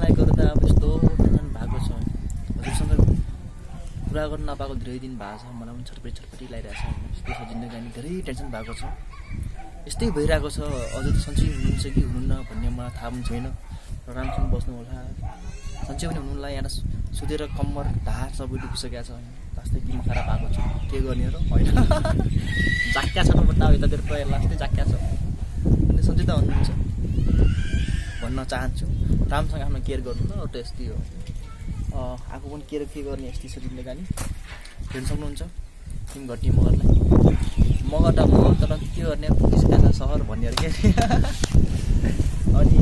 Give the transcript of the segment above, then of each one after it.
हजुरसँगलाई गर्दा अब यस्तो टेन्सन भएको छ। हजुरसँग कुरा गर्न नपाएको धेरै दिन भएको छ। मलाई पनि छटपटी छटपटी लगाइरहेको छ। यस्तै छ जिन्दगानी। धेरै टेन्सन भएको छ। यस्तै भइरहेको छ। हजुर सन्चै हुनुहुन्छ कि हुनुहुन्न भन्ने मलाई थाहा पनि छैन। र राम्रोसँग बस्नु होला। सन्चै पनि हुनुलाई यहाँ सुतेर कम्मर ढाड सबै दुखिसकेको छ। लास्टै दिमाग खराब भएको छ। के गर्ने र? होइन। जाक्या छ त यतातिर प्रायः लास्टै जाक्या छ। अनि सन्चै त हुनुहुन्छ। भन्न चाहन्छु। राम्रोसँग आफ्नो केयर गर्नु ल एउटा यस्तै हो। आफू पनि केयर के गर्ने यस्तै छ जिन्दगानी हेर्नु सक्नुहुन्छ? तिमी घटी मगरलाई। मगर त मगर तर के गर्ने? पुगिसकेको सहर भन्ने अरे के? अनि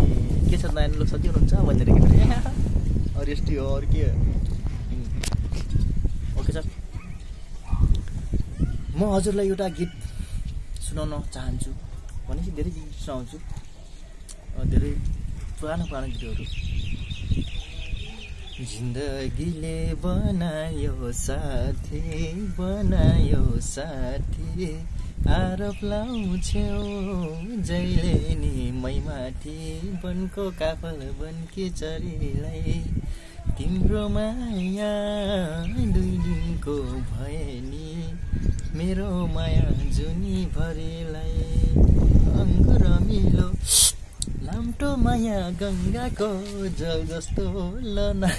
के छ नयाँ लोक सजिलो हुनुहुन्छ? भनेर के अरे यस्तै हो अरू के. Okay sir. म हजुरलाई एउटा गीत सुनाउन चाहन्छु। भनेपछि धेरै गीत सुनाउँछु। धेरै पुरानो पुरानो गीतहरू। जिन्दगीले बनायो साथी बनायो साथी। आरोप लाउँछौ जहिले नि मैमाथि वनको काफल बनकी चरीलाई। तिम्रो माया दुई दिनको भए नि मेरो माया जुनी भरिलाई। अङ्गुर मिलो लाम्टो माया गङ्गाको जल जस्तो लना।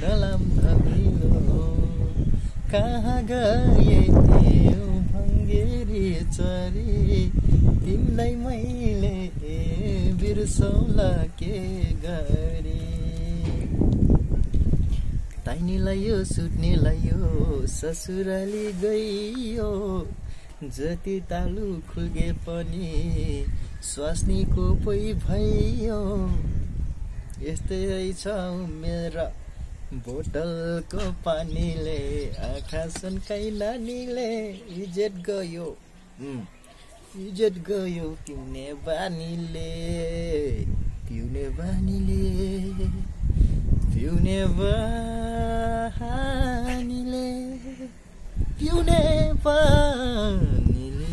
नलाम धमिलो। कहाँ गए भङ्गेरी चरी? तिमीलाई मैले बिर्सौला के गरी? ताइनीलाई यो सुत्नेलाई यो ससुराली गइयो। जति तालु खुल्गे पनि स्वास्नीको पै भइयो यस्तै रहेछ मेरा बोतलको पानीले आँखा सन्काइ नानीले इज्जत गयो। इज्जत गयो पिउने बानीले पिउने बानीले पिउने बानीले पिउने बानीले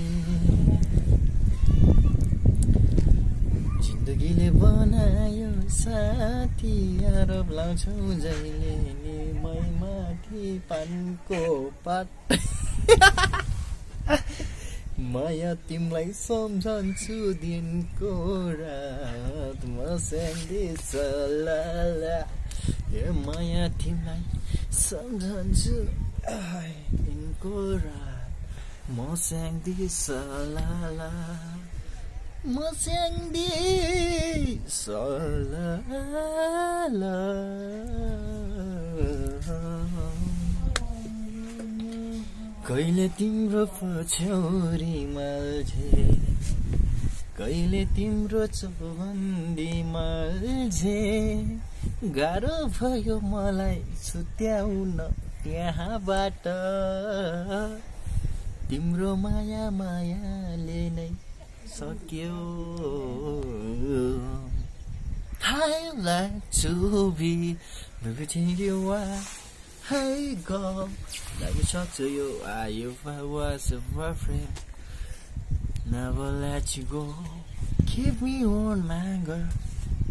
जिन्दगीले बनायो साथी आरोप लाउँछौ जहिले नि मै माथि पानको पात। माया तिमीलाई सम्झन्छु दिनको रात म स्याङ्दैछ लाला ए माया तिमीलाई सम्झन्छु दिनको रात म स्याङ्दैछ लाला म स्याङ्दैछ लाला कहिले तिम्रो पछ्यौरी माल्झे कहिले तिम्रो चौबन्दी माल्झे गाह्रो भयो मलाई छुट्याउन त्यहाँबाट। तिम्रो माया मायाले नै so you. I like to be with you up. Hey girl, let me talk to you. I if I was a boyfriend, never let you go. Keep me on, my girl.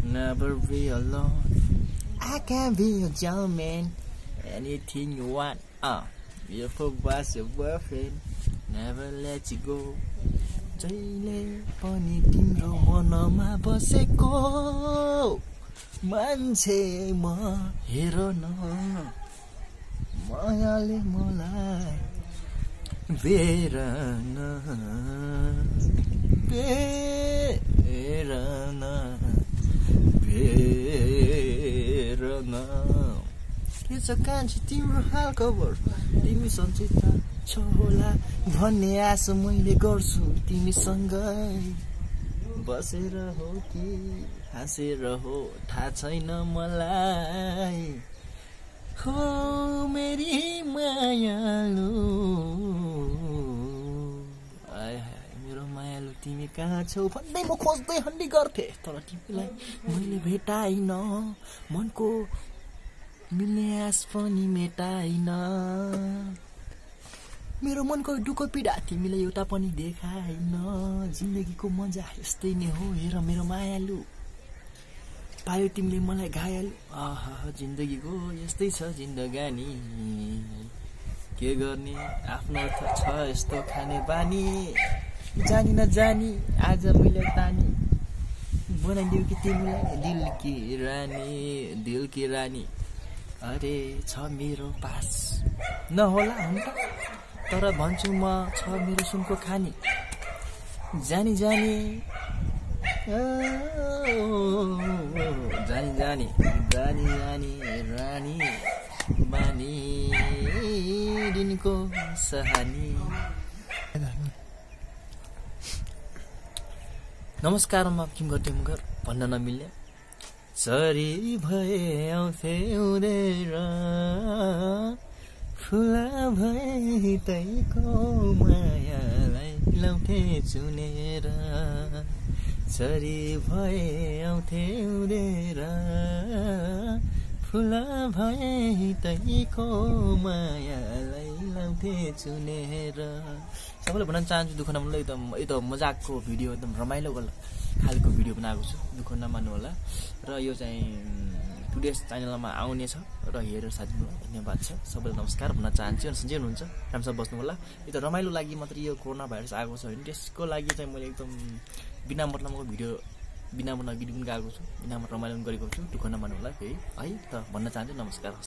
Never be alone. I can be a gentleman. Anything you want. Ah, uh, if I was a boyfriend, never let you go. जहिले पनि तिम्रो मनमा बसेको मान्छे म हेर न मायाले मलाई बेरन बेरन बेरन के छ कान्छी तिम्रो हाल खबर तिमी सन्चै छ होला। भन्ने आशा मैले गर्छु। तिमीसँगै बसेर हो कि हाँसेर हो थाहा छैन मलाई। हो मेरी मायालु। मेरो मायालु तिमी कहाँ छौ? भन्दै म खोज्दै हन्डी गर्थेँ। तर तिमीलाई मैले भेटाइन। मनको मिल्ने आस पनि मेटाइन। मेरो मनको दुःख पीडा तिमीलाई एउटा पनि देखाइन जिन्दगीको मजा यस्तै नै हो हेर मेरो मायालु। पायो तिमीले मलाई घायल। आह जिन्दगीको यस्तै छ जिन्दगानी। के गर्ने? आफ्नो अर्थ छ यस्तो खाने बानी। जानी नजानी आज मैले तानी। बनाइदियो कि तिमीलाई? दिल कि रानी? दिल कि रानी? अरे छ मेरो पास। नहोला हुन त तर भन्छु म छ मेरो सुनको खानी। जानी जानी। जानी जानी। जानी जानी रानी बानी दिनको सहानी। नमस्कार म किम टिमगर भन्न नमिल्ने। सरी भए आउँथे उडेर फुला भए तैको मायालाई लाउँथे चुनेर। सरी भए आउँथे उडेर। फुला भए तैको मायालाई लाउँथे चुनेर। सबैले भन्न चाहन्छु दुःख नमान्नु एकदम एकदम मजाकको भिडियो एकदम रमाइलो खालको भिडियो बनाएको छु। दुःख नमान्नु होला। र यो चाहिँ टुडेस च्यानलमा आउनेछ र हेरेर साथी धन्यवाद छ। सबैलाई नमस्कार भन्न चाहन्छु अनि सन्चै हुनुहुन्छ। राम्रोसँग बस्नु होला यो त रमाइलो लागि मात्रै यो कोरोना भाइरस आएको छ भने त्यसको लागि चाहिँ मैले एकदम बिना मतलबको भिडियो बिना मतलब गीत पनि गाएको छु बिना रमाइलो पनि गरेको छु। दुःख नमान्नु होला फेरि। है त भन्न चाहन्छु नमस्कार।